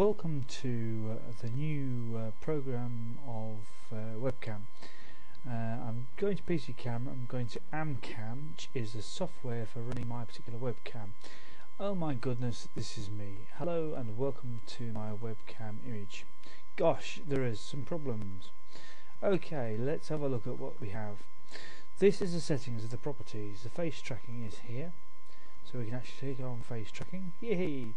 Welcome to uh, the new uh, program of uh, webcam. Uh, I'm going to PC Camera, I'm going to Amcam, which is the software for running my particular webcam. Oh my goodness, this is me. Hello and welcome to my webcam image. Gosh, there is some problems. Okay, let's have a look at what we have. This is the settings of the properties. The face tracking is here, so we can actually take on face tracking. Yay!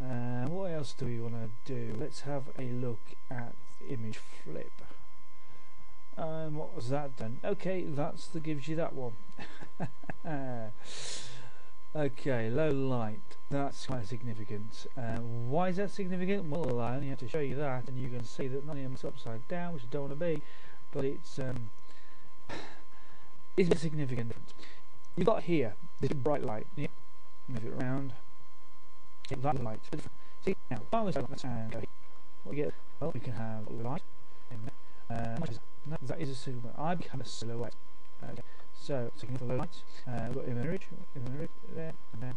Uh, what else do we want to do? Let's have a look at image flip. Um, what was that done? Okay, that's the gives you that one. okay, low light. That's quite significant. Uh, why is that significant? Well, I only have to show you that, and you can see that not only am I upside down, which I don't want to be, but it's um, a significant. You've got here this bright light. Yeah, move it around. Get that light. See now, if I was let's and go. What we get? Well, we can have light. Uh, no, that is a silhouette. I become a silhouette. Okay. So, taking the light. Uh, we've got image, image there, and then.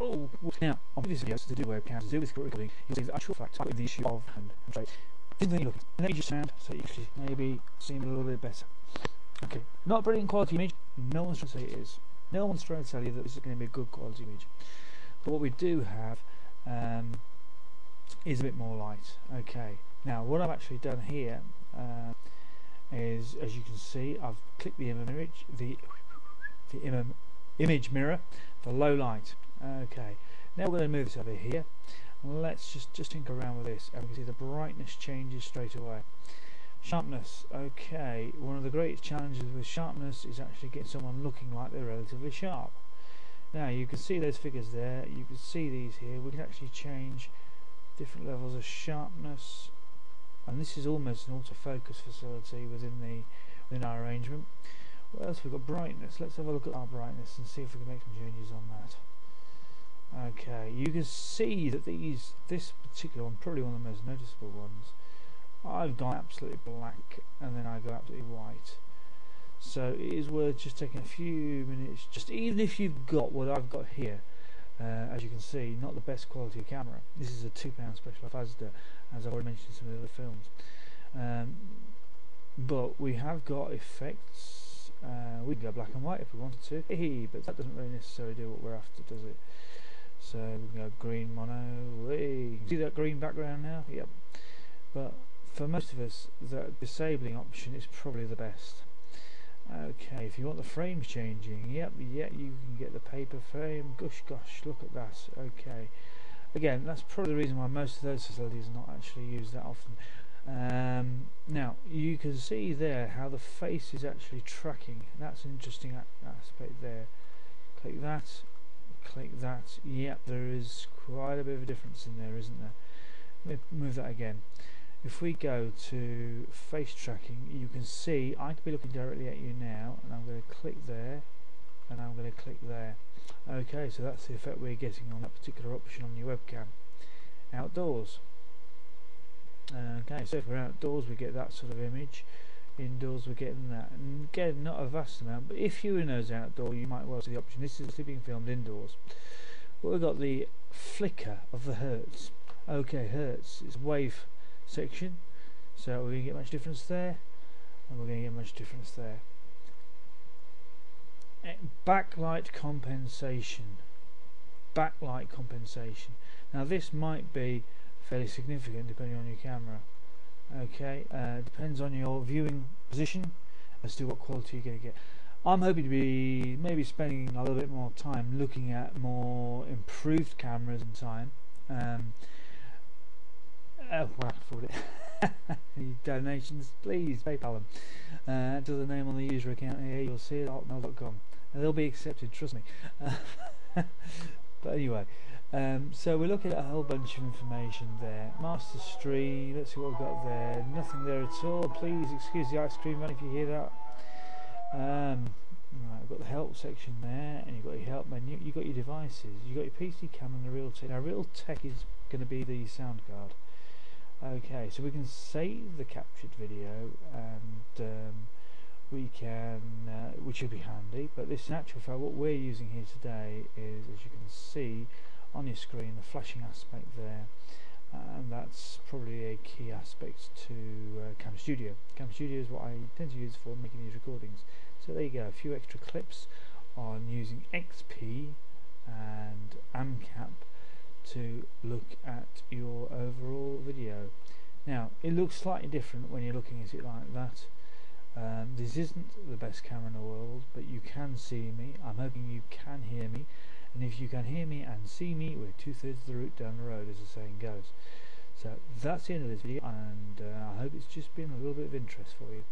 Oh, now on previous videos to do webcams, to do with recording, you'll see the actual fact with the issue of hand straight. Didn't looking. Let me just sound so you can maybe seem a little bit better. Okay, not brilliant quality image. No one's trying to say it is. No one's trying to tell you that this is going to be a good quality image. But what we do have um, is a bit more light. Okay. Now, what I've actually done here uh, is, as you can see, I've clicked the image, the the Im image mirror for low light. Okay. Now we're going to move this over here. Let's just just tinker around with this, and we can see the brightness changes straight away. Sharpness. Okay. One of the greatest challenges with sharpness is actually getting someone looking like they're relatively sharp. Now you can see those figures there, you can see these here, we can actually change different levels of sharpness. And this is almost an autofocus facility within the within our arrangement. What else? We've got brightness, let's have a look at our brightness and see if we can make some changes on that. Okay, you can see that these this particular one, probably one of the most noticeable ones, I've gone absolutely black and then I go absolutely white so it is worth just taking a few minutes just even if you've got what I've got here uh, as you can see not the best quality camera. This is a £2 special FASDA as I've already mentioned in some of the other films. Um, but we have got effects uh, we can go black and white if we wanted to. But that doesn't really necessarily do what we're after does it? So we can go green mono see that green background now? Yep. But for most of us the disabling option is probably the best Okay, if you want the frames changing, yep, yeah, you can get the paper frame. Gosh, gosh, look at that. Okay, again, that's probably the reason why most of those facilities are not actually used that often. Um, now, you can see there how the face is actually tracking. That's an interesting aspect there. Click that, click that. Yep, there is quite a bit of a difference in there, isn't there? Let me move that again if we go to face tracking you can see I can be looking directly at you now and I'm going to click there and I'm going to click there. Okay so that's the effect we're getting on that particular option on your webcam. Outdoors. Okay so if we're outdoors we get that sort of image. Indoors we're getting that. And again not a vast amount but if you're in those outdoor you might well see the option. This is being filmed indoors. But we've got the flicker of the hertz. Okay hertz is wave section. So we're going to get much difference there and we're going to get much difference there. Eh, backlight compensation. Backlight compensation. Now this might be fairly significant depending on your camera. Okay uh, depends on your viewing position as to what quality you're going to get. I'm hoping to be maybe spending a little bit more time looking at more improved cameras in time um, Oh, afford it. Donations, please PayPal them. Uh, the name on the user account here. You'll see it hotmail.com. They'll be accepted. Trust me. Uh, but anyway, um, so we're looking at a whole bunch of information there. Master Street. Let's see what we've got there. Nothing there at all. Please excuse the ice cream man if you hear that. Um, Right, we've got the help section there, and you've got your help menu. You've got your devices. You've got your PC cam and the Realtek. Now, Realtek is going to be the sound card. Okay, so we can save the captured video and um, we can, uh, which will be handy, but this in actual what we're using here today is, as you can see on your screen, the flashing aspect there. and that's probably a key aspect to uh, Cam Studio. Cam Studio is what I tend to use for making these recordings. So there you go, a few extra clips on using XP and AMCAP to look at your overall video. Now, it looks slightly different when you're looking at it like that. Um, this isn't the best camera in the world, but you can see me. I'm hoping you can hear me. And if you can hear me and see me, we're two-thirds of the route down the road, as the saying goes. So that's the end of this video, and uh, I hope it's just been a little bit of interest for you.